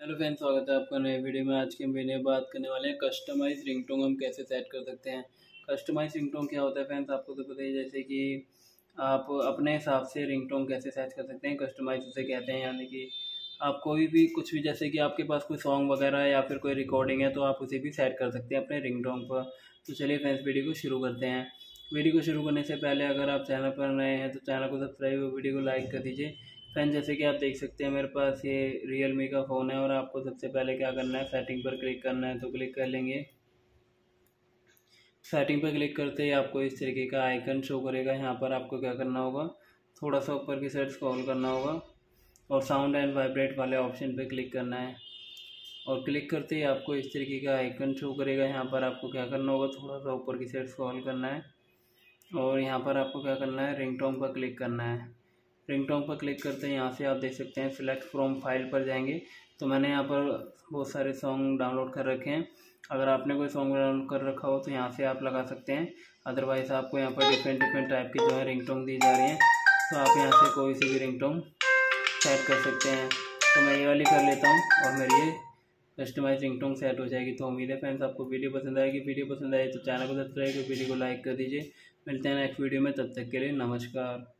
Hello friends, स्वागत है आपका नए वीडियो में। आज के वीडियो बात करने वाले हैं कस्टमाइज रिंगटोन हम कैसे सेट कर सकते हैं। कस्टमाइज रिंगटोन क्या होता है फ्रेंड्स, आपको तो पता ही जैसे कि आप अपने हिसाब से रिंगटोन कैसे सेट कर सकते हैं कस्टमाइज उसे कहते हैं। यानी कि आप कोई भी, कुछ भी, जैसे कि आपके पास कोई सॉन्ग वगैरह या फिर कोई रिकॉर्डिंग है तो आप उसे भी सेट कर सकते हैं अपने रिंगटोन पर। तो चलिए फ्रेंड्स, वीडियो को शुरू करते हैं। वीडियो को शुरू करने से पहले अगर आप चैनल पर नए हैं तो चैनल को सब्सक्राइब और वीडियो को लाइक कर दीजिए फ्रेंड जैसे कि आप देख सकते हैं, मेरे पास ये रियल मी का फ़ोन है और आपको सबसे पहले क्या करना है सेटिंग पर क्लिक करना है तो क्लिक कर लेंगे। सेटिंग पर क्लिक करते ही आपको इस तरीके का आइकन शो करेगा। यहाँ पर आपको क्या करना होगा, थोड़ा सा ऊपर की साइड स्क्रॉल करना होगा और साउंड एंड वाइब्रेट वाले ऑप्शन पर क्लिक करना है। और क्लिक करते ही आपको इस तरीके का आइकन शो करेगा। यहाँ पर आपको क्या करना होगा, थोड़ा सा ऊपर की साइड स्क्रॉल करना है और यहाँ पर आपको क्या करना है रिंगटोन पर क्लिक करना है। रिंगटोन पर क्लिक करते हैं, यहाँ से आप देख सकते हैं सिलेक्ट फ्रॉम फ़ाइल पर जाएँगे। तो मैंने यहाँ पर बहुत सारे सॉन्ग डाउनलोड कर रखे हैं। अगर आपने कोई सॉन्ग डाउनलोड कर रखा हो तो यहाँ से आप लगा सकते हैं। अदरवाइज़ आपको यहाँ पर डिफरेंट डिफरेंट टाइप की जो है रिंगटोन दी जा रही हैं। तो आप यहाँ से कोई सी भी रिंगटोन सेट कर सकते हैं। तो मैं ये वाली कर लेता हूँ, और मेरी ये कस्टमाइज रिंगटोन सेट हो जाएगी। तो उम्मीद है फ्रेंड्स आपको वीडियो पसंद आएगी। वीडियो पसंद आए तो चैनल को सब्सक्राइब कर वीडियो को लाइक कर दीजिए। मिलते हैं नेक्स्ट वीडियो में, तब तक के लिए नमस्कार।